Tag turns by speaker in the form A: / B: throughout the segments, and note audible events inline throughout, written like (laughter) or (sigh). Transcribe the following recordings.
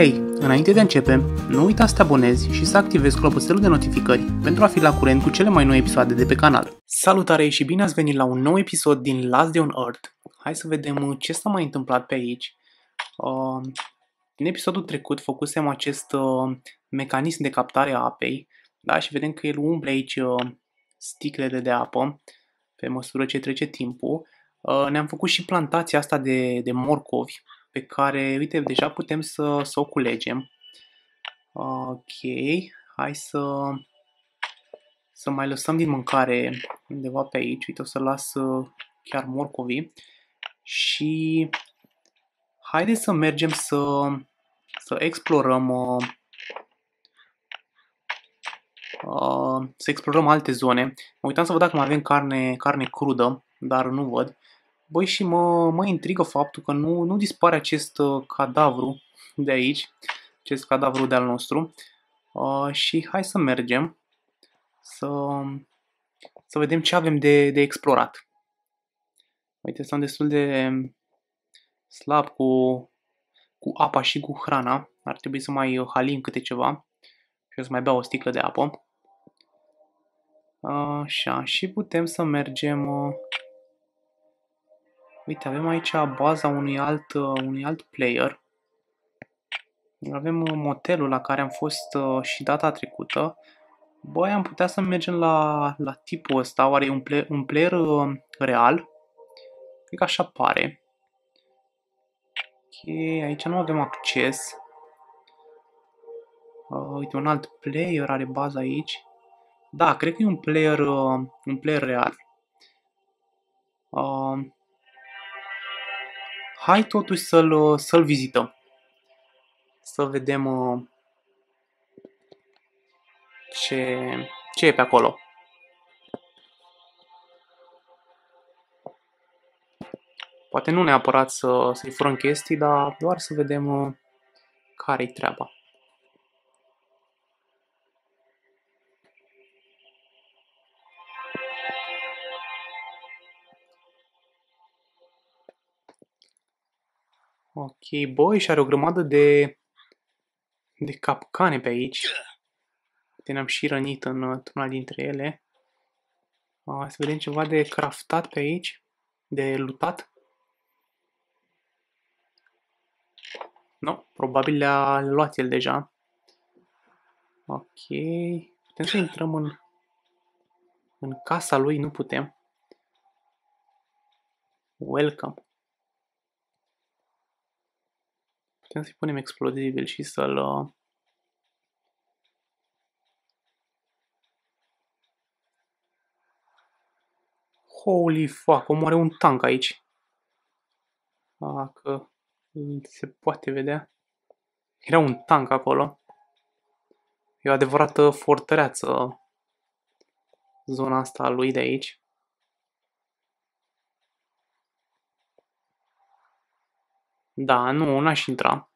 A: Hei, înainte de a începe, nu uita să te abonezi și să activezi clopoțelul de notificări pentru a fi la curent cu cele mai noi episoade de pe canal. Salutare și bine ați venit la un nou episod din Last Day on Earth. Hai să vedem ce s-a mai întâmplat pe aici. Uh, în episodul trecut făcusem acest uh, mecanism de captare a apei da? și vedem că el umple aici uh, sticlele de apă pe măsură ce trece timpul. Uh, ne-am făcut și plantația asta de, de morcovi pe care, uite, deja putem să, să o culegem. Ok, hai să, să mai lăsăm din mâncare undeva pe aici. Uite, o să las uh, chiar morcovii. Și haideți să mergem să, să explorăm uh, uh, să explorăm alte zone. Mă uitam să văd dacă mai avem carne, carne crudă, dar nu văd. Băi, și mă, mă intrigă faptul că nu, nu dispare acest uh, cadavru de aici, acest cadavru de al nostru. Uh, și hai să mergem să, să vedem ce avem de, de explorat. Uite, sunt destul de slab cu, cu apa și cu hrana. Ar trebui să mai halim câte ceva și o să mai beau o sticlă de apă. Așa, și putem să mergem uh, Uite, avem aici baza unui alt, uh, unui alt player. Avem uh, motelul la care am fost uh, și data trecută. Băi, am putea să mergem la, la tipul ăsta. Oare e un player, un player real? Cred că așa pare. Ok, aici nu avem acces. Uh, uite, un alt player are baza aici. Da, cred că e un player, uh, un player real. Uh, hai totuși să-l, să-l vizităm. Să vedem uh, ce, ce e pe acolo. Poate nu neapărat să, să-i furăm chestii, dar doar să vedem uh, care-i treaba. Ok, băi, și are o grămadă de, de capcane pe aici. Uite, ne-am și rănit în una dintre ele. A, să vedem ceva de craftat pe aici, de lutat. Nu, no, probabil le-a luat el deja. Ok, putem să intrăm în, în casa lui, nu putem. Welcome. Putem să-i punem explozibil și să-l... Uh, Holy fuck, omul are un tank aici. Dacă se poate vedea. Era un tank acolo. E o adevărată fortăreață zona asta a lui de aici. Da, nu, n-aș intra.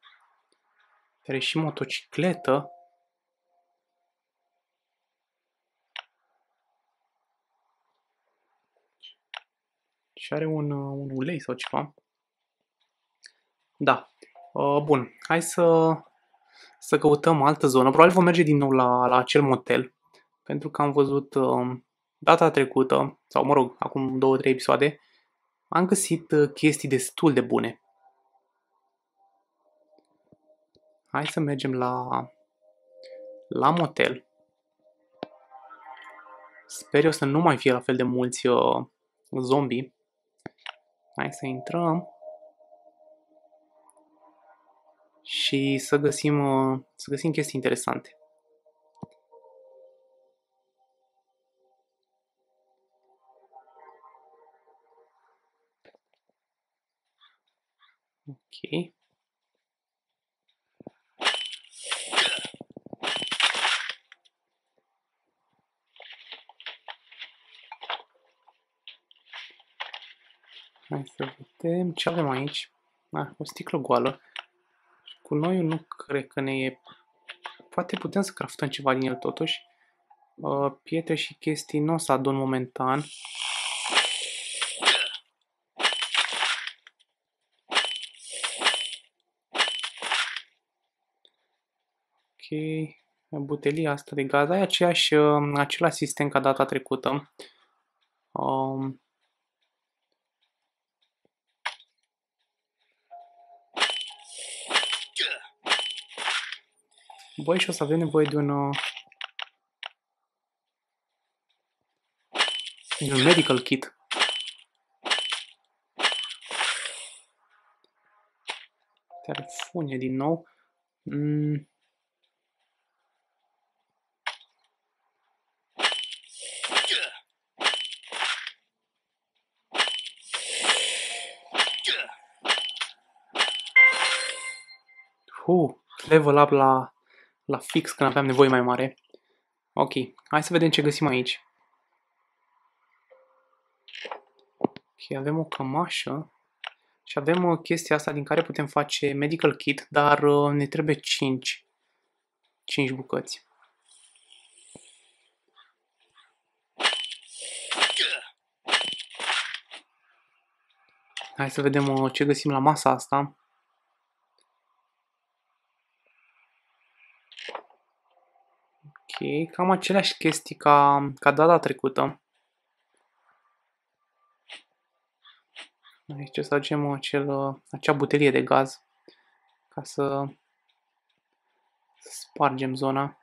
A: Are și motocicletă. Și are un, un ulei sau ceva. Da. Uh, bun, hai să, să căutăm altă zonă. Probabil vom merge din nou la, la acel motel. Pentru că am văzut uh, data trecută, sau mă rog, acum două, trei episoade, am găsit uh, chestii destul de bune. Hai să mergem la, la motel. Sper eu să nu mai fie la fel de mulți uh, zombie. Hai să intrăm. Și să găsim, uh, să găsim chestii interesante. Ok. Hai să vedem ce avem aici. Ah, o sticlă goală. Cu noi nu cred că ne e... Poate putem să craftăm ceva din el totuși. Uh, pietre și chestii nu o să adun momentan. butelia asta de gaz, ai aceeași, uh, același sistem ca data trecută. Um, Băi, și o să avem nevoie de un, uh, de un medical kit. Telefonie din nou. Mm. Uh, level up la, la fix când aveam nevoie mai mare. Ok, hai să vedem ce găsim aici. Ok, avem o cămașă și avem uh, chestia asta din care putem face medical kit, dar uh, ne trebuie 5. 5 bucăți. Hai să vedem uh, ce găsim la masa asta. Ok, cam aceleași chestii ca, ca data trecută. Aici să facem acel, acea butelie de gaz ca să spargem zona.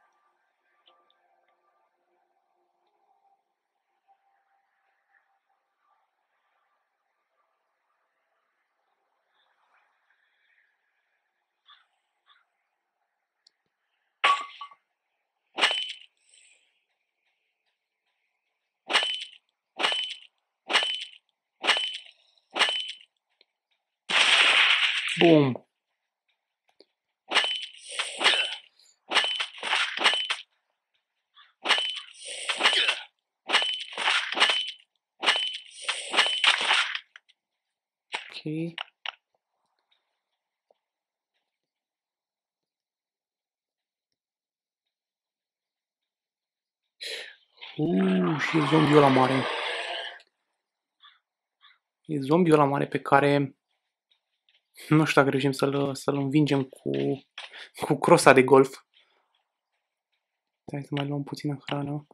A: E zombiul ăla mare. E zombiul ăla mare pe care nu știu dacă reușim să-l, să-l învingem cu, cu crosa de golf. Hai să mai luăm puțină hrană.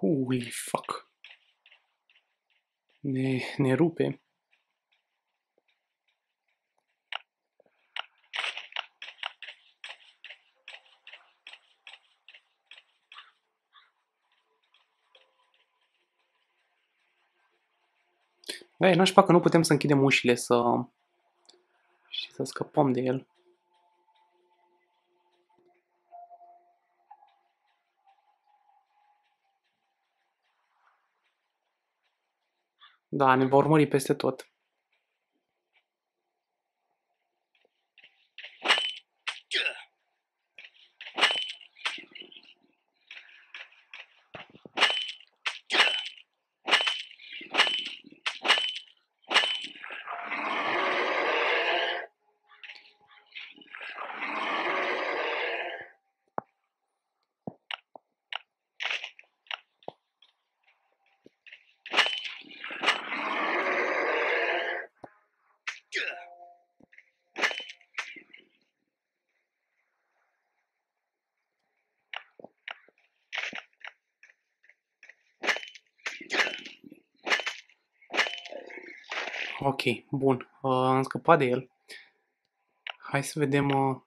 A: Holy fuck. Ne, ne rupe. Da, e nașpa că nu putem să închidem ușile să... și să scăpăm de el. Da, ne va urmări peste tot. Ok, bun. Uh, am scăpat de el. Hai să vedem... Uh...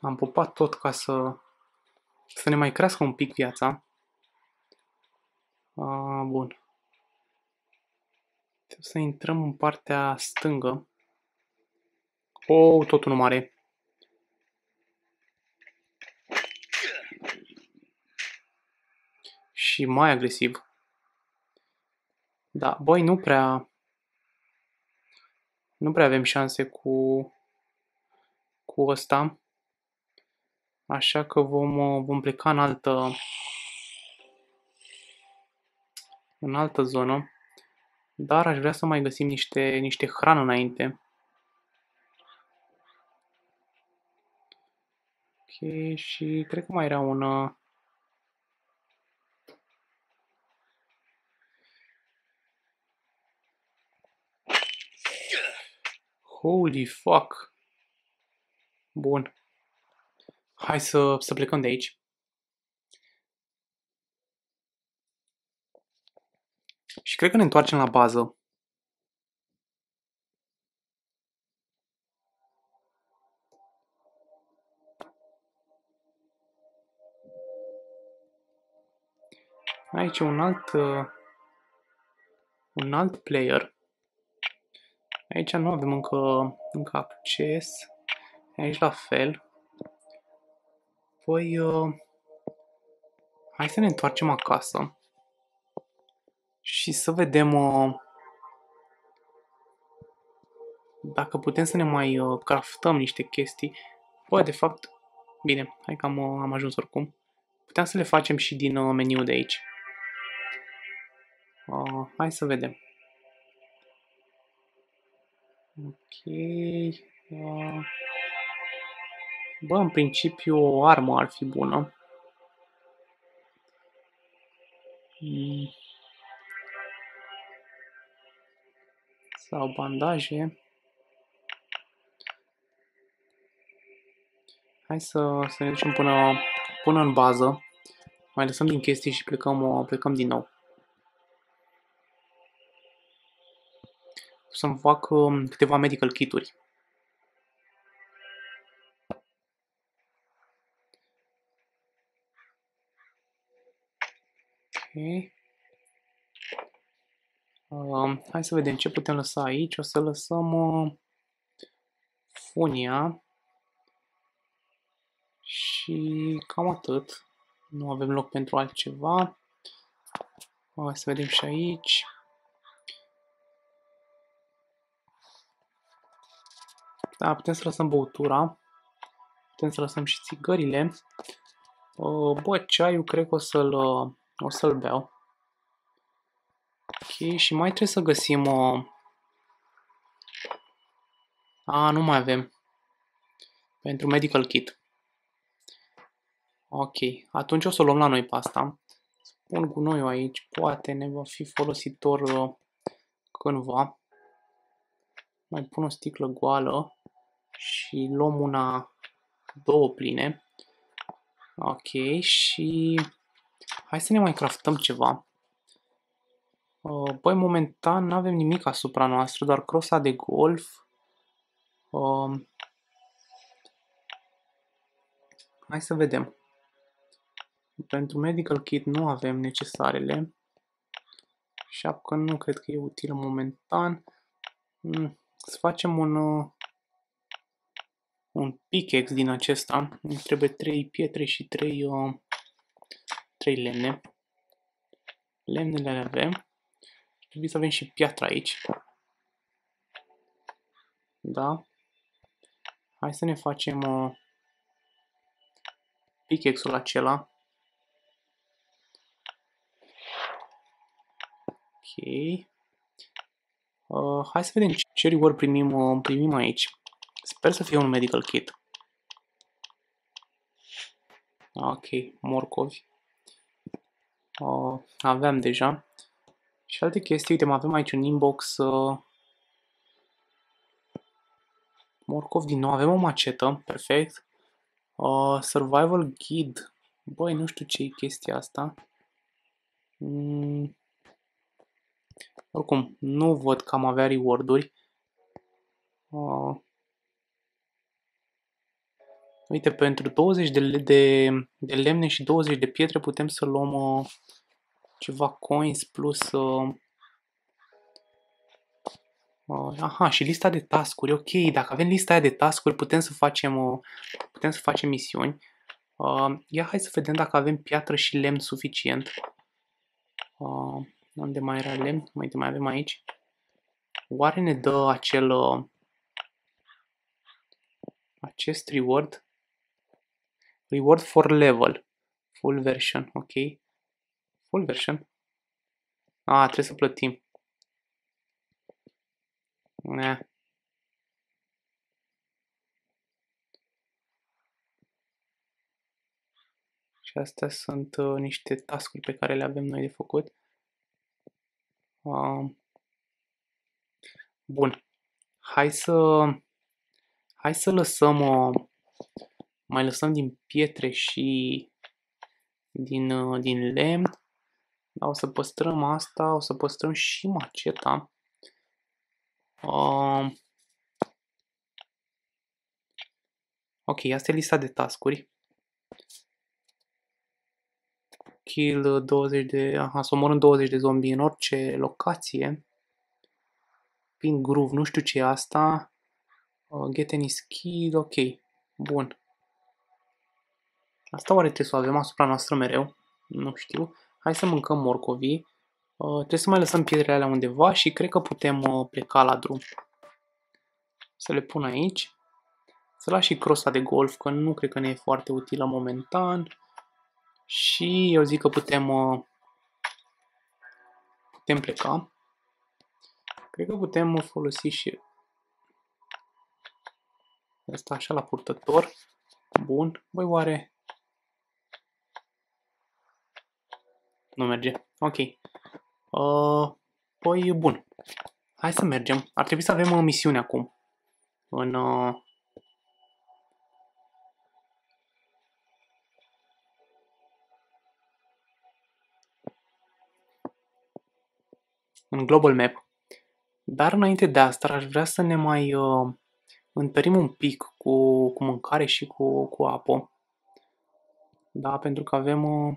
A: Am pupat tot ca să... să ne mai crească un pic viața. Uh, bun. Trebuie să intrăm în partea stângă. Oh, tot unul mare. și mai agresiv. Da, băi, nu prea... Nu prea avem șanse cu... cu ăsta. Așa că vom, vom pleca în altă... în altă zonă. Dar aș vrea să mai găsim niște, niște hrană înainte. și cred că mai era un... Uh, Holy fuck! Bun. Hai să, să plecăm de aici. Și cred că ne întoarcem la bază. Aici un alt, uh, un alt player. Aici nu avem încă, încă acces. Aici la fel. Păi, uh, hai să ne întoarcem acasă și să vedem uh, dacă putem să ne mai uh, craftăm niște chestii. Bă, de fapt, bine, hai că am, uh, am ajuns oricum. Putem să le facem și din uh, meniu de aici. Uh, hai să vedem. Ok. Uh, bă, în principiu o armă ar fi bună. Mm. Sau bandaje. Hai să, să ne ducem până, până în bază. Mai lăsăm din chestii și plecăm, plecăm din nou. Să-mi fac um, câteva medical kit-uri. Ok. Uh, hai să vedem ce putem lăsa aici. O să lăsăm uh, funia și cam atât. Nu avem loc pentru altceva. Hai să vedem și aici. Da, putem să lăsăm băutura. Putem să lăsăm și țigările. Uh, bă, ceaiul cred că o să-l uh, o să-l beau. Ok, și mai trebuie să găsim o... A, nu mai avem. Pentru medical kit. Ok, atunci o să o luăm la noi pe asta. Pun gunoiul aici, poate ne va fi folositor uh, cândva. Mai pun o sticlă goală și luăm una, două pline. Ok, și hai să ne mai craftăm ceva. Uh, băi, momentan nu avem nimic asupra noastră, doar crosa de golf. Uh, hai să vedem. Pentru medical kit nu avem necesarele. Șapcă nu cred că e utilă momentan. Mm, să facem un, uh, un pickaxe din acesta. Îmi trebuie 3 pietre și 3, uh, 3 lemne. Lemnele le avem. Trebuie să avem și piatra aici. Da? Hai să ne facem uh, pickaxe-ul acela. Ok. Uh, hai să vedem ce reward primim, uh, primim aici. Sper să fie un medical kit. Ok, morcovi. Uh, aveam deja. Și alte chestii, uite, mai avem aici un inbox uh, Morcov din nou, avem o macetă, perfect. Uh, survival Guide. Băi, nu știu ce e chestia asta. Mm. Oricum, nu văd că am avea reward-uri. Uh. Uite, pentru 20 de, de, de lemne și 20 de pietre putem să luăm uh, ceva coins plus... Uh, uh, aha, și lista de tascuri. Ok, dacă avem lista aia de tascuri, putem să facem, uh, putem să facem misiuni. Uh, ia hai să vedem dacă avem piatră și lemn suficient. Uh, unde mai era lemn? Mai, mai avem aici. Oare ne dă acel... Uh, acest reward? Reward for level. Full version, ok. Full version. A, trebuie să plătim. Ne. Și astea sunt uh, niște tascuri pe care le avem noi de făcut. Uh, bun. Hai să, hai să lăsăm, uh, mai lăsăm din pietre și din, uh, din lemn. Da, o să păstrăm asta, o să păstrăm și maceta. Uh, ok, asta e lista de tascuri. Kill 20 de... Aha, să omorâm 20 de zombi în orice locație. Pin groove, nu știu ce e asta. Uh, get any skill, ok. Bun. Asta oare trebuie să o avem asupra noastră mereu? Nu știu. Hai să mâncăm morcovii. Uh, trebuie să mai lăsăm pietrele alea undeva și cred că putem uh, pleca la drum. Să le pun aici. Să las și crosta de golf, că nu cred că ne e foarte utilă momentan. Și eu zic că putem, uh, putem pleca. Cred că putem folosi și asta așa la purtător. Bun. Băi, oare... Nu merge. Ok. Uh, păi, bun. Hai să mergem. Ar trebui să avem o misiune acum. În... Uh, în Global Map. Dar înainte de asta aș vrea să ne mai uh, întărim un pic cu, cu mâncare și cu, cu apă. Da, pentru că avem... Uh,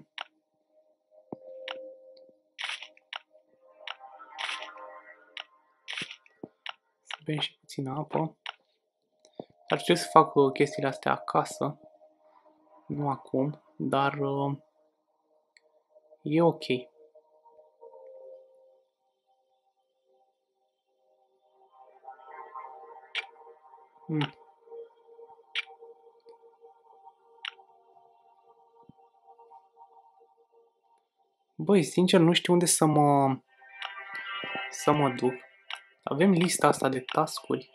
A: să bem și puțină apă. Ar trebui să fac uh, chestiile astea acasă. Nu acum, dar uh, e ok. Mm. Băi, sincer, nu știu unde să mă, să mă duc. Avem lista asta de tascuri.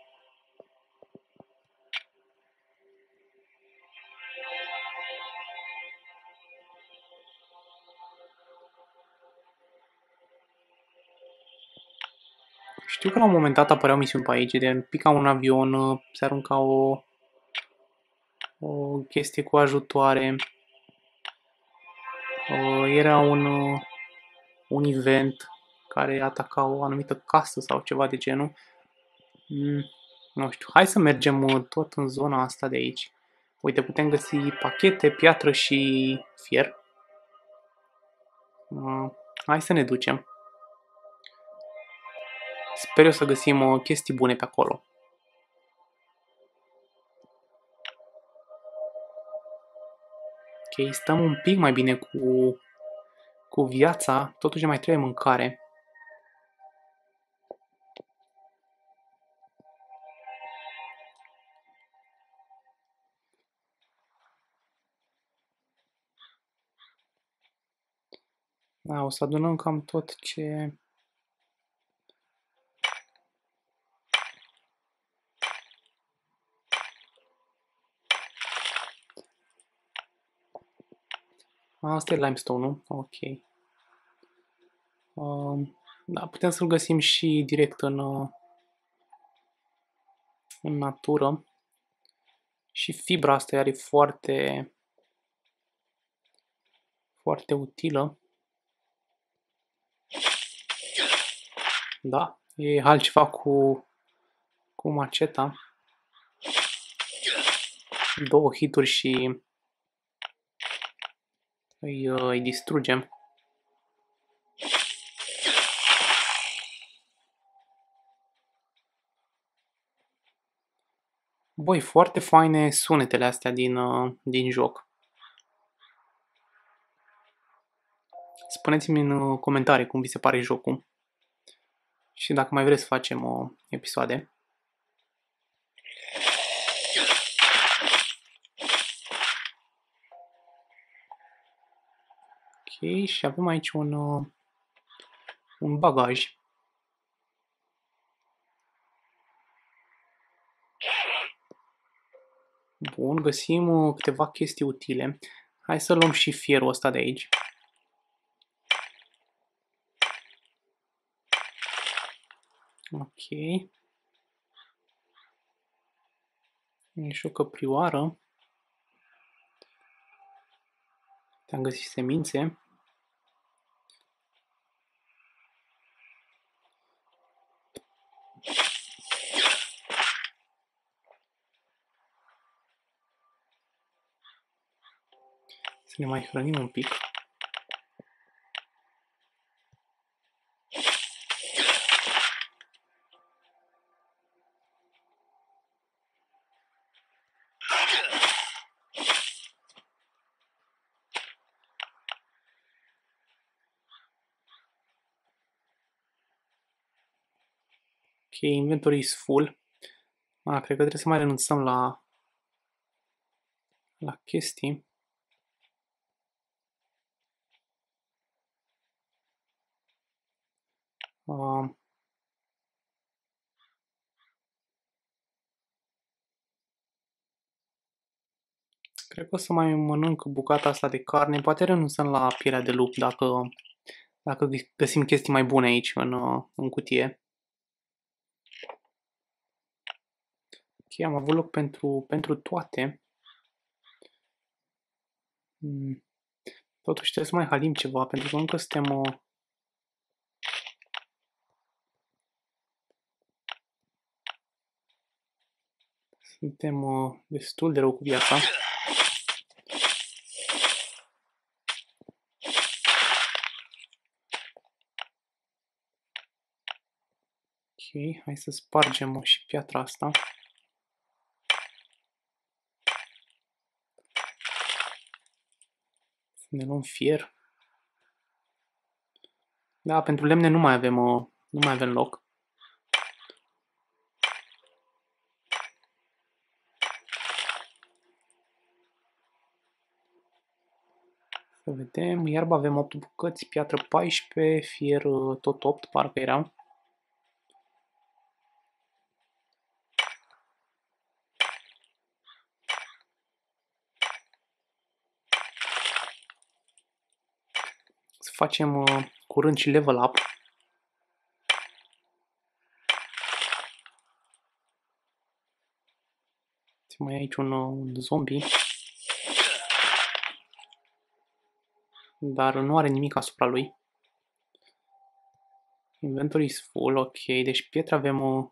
A: Știu că la un moment dat apăreau misiuni pe aici, de pica un avion, se arunca o, o chestie cu ajutoare. Era un, un event care ataca o anumită casă sau ceva de genul. Mm, nu știu, hai să mergem tot în zona asta de aici. Uite, putem găsi pachete, piatră și fier. Hai să ne ducem. Sper eu să găsim uh, chestii bune pe acolo. Ok, stăm un pic mai bine cu, cu viața, totuși mai trebuie mâncare. Da, o să adunăm cam tot ce Asta e limestone, nu? Ok. Um, da, putem să-l găsim și direct în, uh, în natură. Și fibra asta iar e foarte, foarte utilă. Da, e altceva cu, cu maceta. Două hituri și îi, uh, îi distrugem. Băi, foarte faine sunetele astea din, uh, din joc. Spuneți-mi în uh, comentarii cum vi se pare jocul. Și dacă mai vreți să facem o episoade. Și avem aici un, uh, un bagaj. Bun, găsim uh, câteva chestii utile. Hai să luăm și fierul ăsta de aici. Ok. E și o căprioară. Te-am găsit semințe. Să ne mai hrănim un pic. Ok, inventory is full. A, cred că trebuie să mai renunțăm la, la chestii. Uh, cred că o să mai mănânc bucata asta de carne. Poate renunțăm la pielea de lup dacă, dacă găsim chestii mai bune aici în, în cutie. Ok, am avut loc pentru, pentru toate. Hmm. Totuși trebuie să mai halim ceva, pentru că încă suntem... suntem uh, destul de rău cu viața. Ok, hai să spargem și piatra asta. Ne luăm fier. Da, pentru lemne nu mai avem, uh, nu mai avem loc. Să vedem, iarba avem 8 bucăți, piatră 14, fier uh, tot 8, parcă erau. facem uh, curând și level up. Mai aici un, uh, un zombie. Dar nu are nimic asupra lui. Inventory is full, ok. Deci pietre avem uh,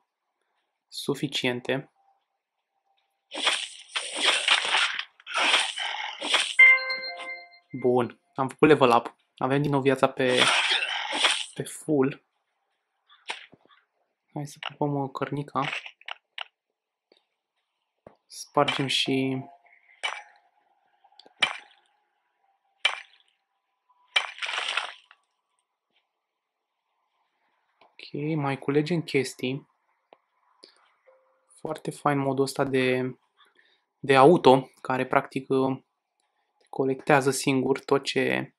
A: suficiente. Bun, am făcut level up. Avem din nou viața pe, pe full. Hai să pupăm o cărnica. Spargem și Ok, mai culegem chestii. Foarte fain modul ăsta de, de auto, care practic colectează singur tot ce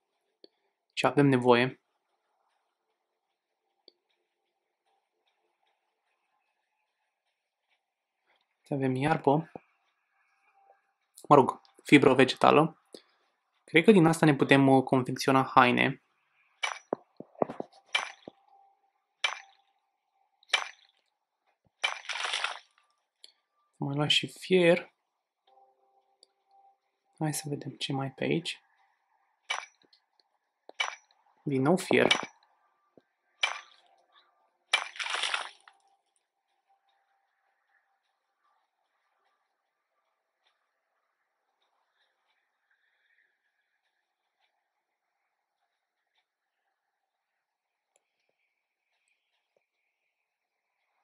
A: ce avem nevoie. Avem iarbă, mă rog, fibră vegetală. Cred că din asta ne putem uh, confecționa haine. Mai luăm și fier. Hai să vedem ce mai pe aici. Din nou fier.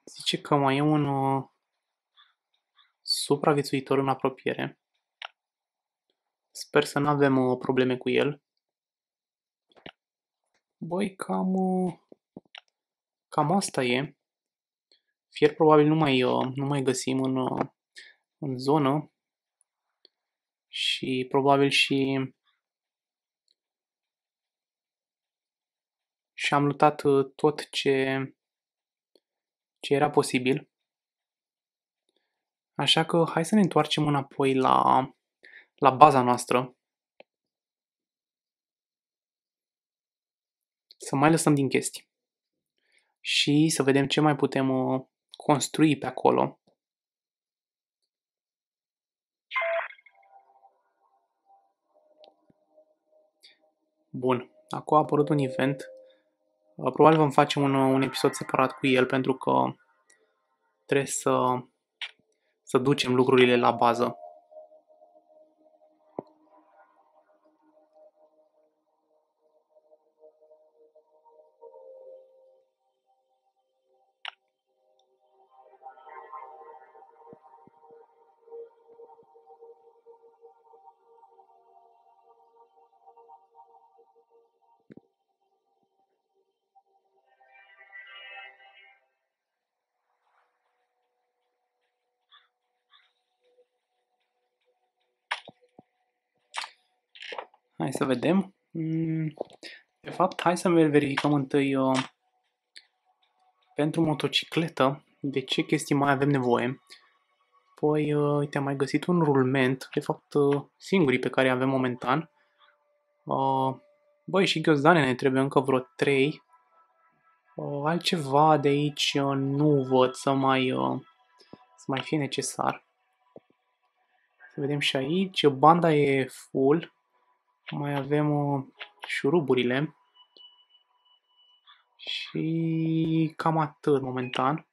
A: Zice că mai e un uh, supraviețuitor în apropiere. Sper să nu avem uh, probleme cu el. Băi, cam, uh, cam asta e. Fier probabil nu mai, uh, nu mai găsim în, uh, în zonă și probabil și și am luat tot ce, ce era posibil. Așa că hai să ne întoarcem înapoi la, la baza noastră. Să mai lăsăm din chestii. Și să vedem ce mai putem uh, construi pe acolo. Bun, acum a apărut un event. Uh, probabil vom face un, uh, un episod separat cu el pentru că trebuie să să ducem lucrurile la bază. Hai să vedem. Mm, de fapt, hai să verificăm întâi uh, pentru motocicletă de ce chestii mai avem nevoie. Păi, uh, uite, am mai găsit un rulment, de fapt uh, singurii pe care avem momentan. Băi, și ghiozdane ne trebuie încă vreo 3. Altceva de aici nu văd să mai, să mai fie necesar. Să vedem și aici, banda e full. Mai avem uh, șuruburile. Și cam atât momentan.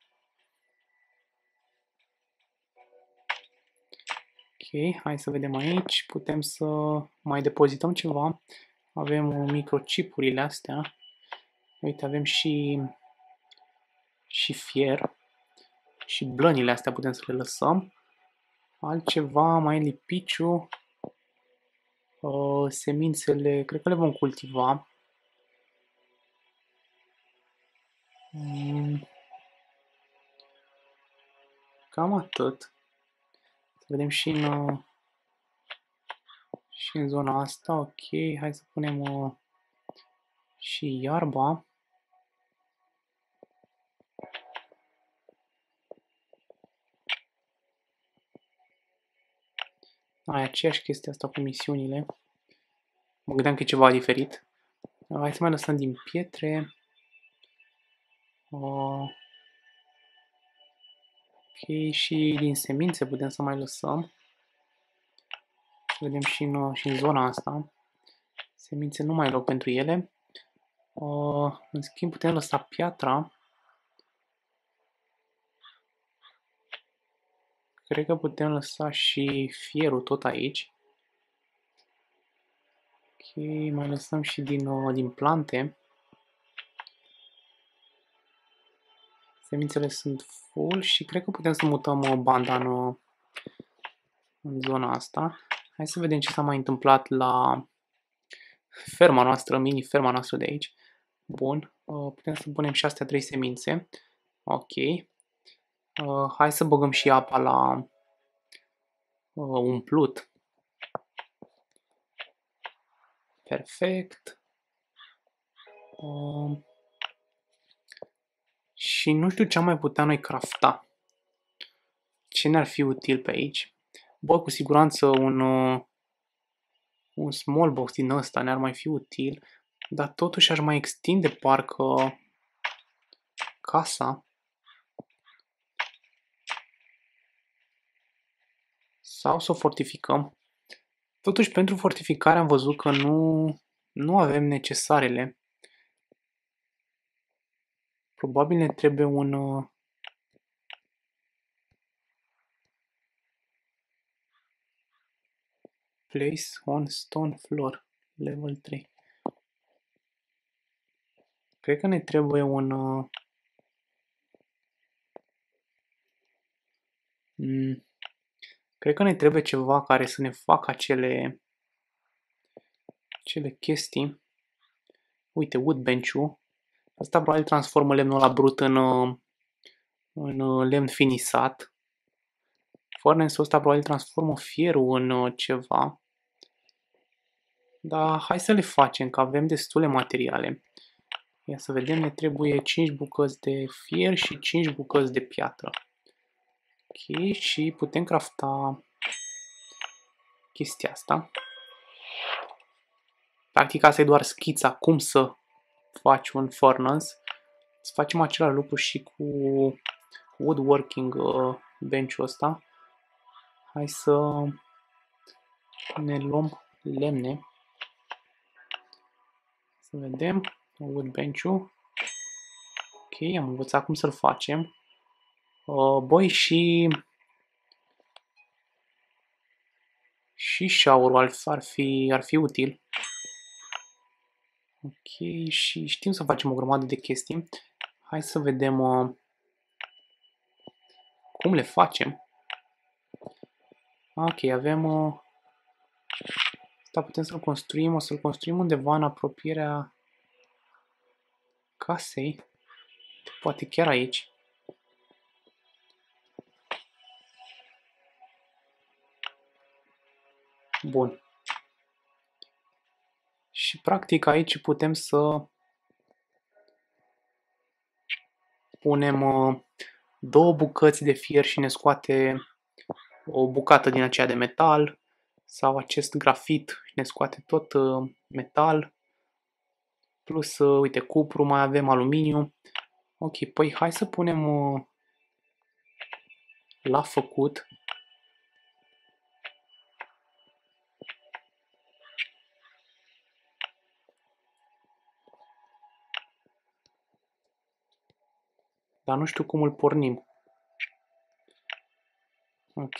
A: Ok, hai să vedem aici. Putem să mai depozităm ceva. Avem uh, microchipurile astea. Uite, avem și, și fier. Și blănile astea putem să le lăsăm. Altceva, mai lipiciu. Uh, semințele, cred că le vom cultiva. Mm. Cam atât. Să vedem și în, uh, și în zona asta. Ok, hai să punem uh, și iarba. Ai aceeași chestie asta cu misiunile. Mă gândeam că e ceva diferit. Hai să mai lăsăm din pietre. Ok, și din semințe putem să mai lăsăm. Să vedem și în, și în zona asta. Semințe nu mai loc pentru ele. În schimb putem lăsa piatra. Cred că putem lăsa și fierul tot aici. Ok, mai lăsăm și din, uh, din plante. Semințele sunt full și cred că putem să mutăm uh, banda în, uh, în zona asta. Hai să vedem ce s-a mai întâmplat la ferma noastră, mini ferma noastră de aici. Bun, putem să punem și astea trei semințe. Ok. Uh, hai să băgăm și apa la uh, umplut. Perfect. Uh, și nu știu ce am mai putea noi crafta. Ce ne-ar fi util pe aici? Bă, cu siguranță un, uh, un small box din ăsta ne-ar mai fi util, dar totuși aș mai extinde parcă casa. Sau să o fortificăm. Totuși, pentru fortificare am văzut că nu, nu avem necesarele. Probabil ne trebuie un... Uh, place on stone floor, level 3. Cred că ne trebuie un... Uh, mm, Cred că ne trebuie ceva care să ne facă acele, acele chestii. Uite, woodbench-ul. Asta probabil transformă lemnul la brut în, în lemn finisat. Furnace-ul ăsta probabil transformă fierul în ceva. Dar hai să le facem, că avem destule materiale. Ia să vedem, ne trebuie 5 bucăți de fier și 5 bucăți de piatră. Ok, și putem crafta chestia asta. Practic asta e doar schița cum să faci un furnace, să facem același lucru și cu woodworking uh, bench-ul ăsta. Hai să ne luăm lemne. Să vedem. Woodbench-ul. Ok, am învățat cum să-l facem. Uh, boi și și shower ar fi, ar fi util. Ok, și știm să facem o grămadă de chestii. Hai să vedem uh, cum le facem. Ok, avem... Uh, asta putem să-l construim. O să-l construim undeva în apropierea casei. Poate chiar aici. Bun. Și practic aici putem să punem uh, două bucăți de fier și ne scoate o bucată din aceea de metal sau acest grafit și ne scoate tot uh, metal plus, uh, uite, cupru, mai avem aluminiu. Ok, păi hai să punem la făcut Dar nu știu cum îl pornim. Ok.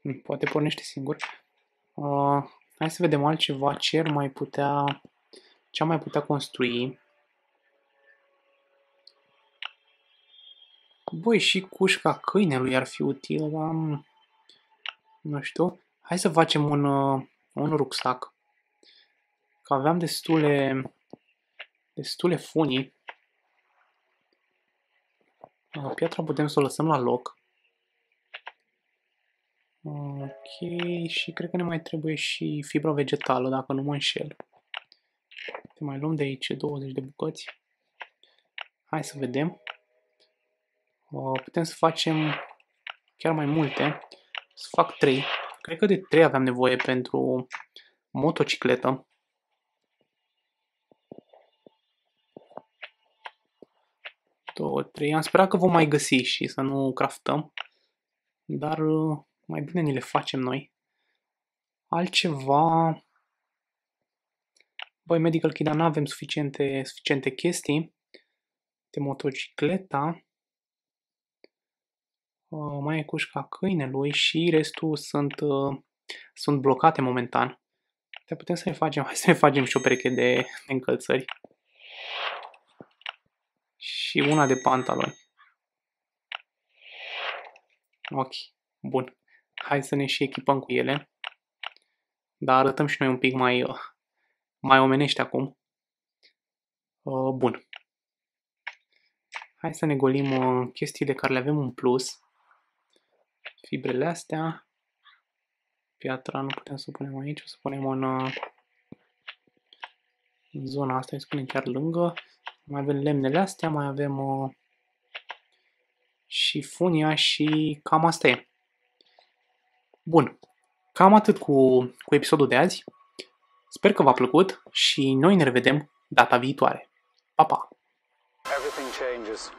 A: Hmm, poate pornește singur. Uh, hai să vedem altceva. Ce ar mai putea... Ce am mai putea construi? Băi, și cușca câinelui ar fi util, dar... Nu știu. Hai să facem un, uh, un rucsac. Că aveam destule... Destule funii. Piatra putem să o lăsăm la loc. Ok, și cred că ne mai trebuie și fibra vegetală, dacă nu mă înșel. Te mai luăm de aici 20 de bucăți. Hai să vedem. Putem să facem chiar mai multe. Să fac 3. Cred că de 3 aveam nevoie pentru motocicletă. 2, 3. Am sperat că vom mai găsi și să nu craftăm. Dar uh, mai bine ni le facem noi. Altceva... Băi, Medical Kit, dar nu avem suficiente, suficiente chestii. De motocicleta. Uh, mai e cușca câinelui și restul sunt, uh, sunt blocate momentan. Te putem să ne facem, (laughs) hai să ne facem și o pereche de, de încălțări și una de pantaloni. Ok, bun. Hai să ne și echipăm cu ele. Dar arătăm și noi un pic mai, uh, mai omenești acum. Uh, bun. Hai să ne golim uh, chestiile care le avem în plus. Fibrele astea. Piatra nu putem să o punem aici, o să punem în, în zona asta, îi spunem chiar lângă. Mai avem lemnele astea, mai avem uh, și funia și cam asta e. Bun, cam atât cu, cu episodul de azi. Sper că v-a plăcut și noi ne revedem data viitoare. Pa, pa! Everything changes.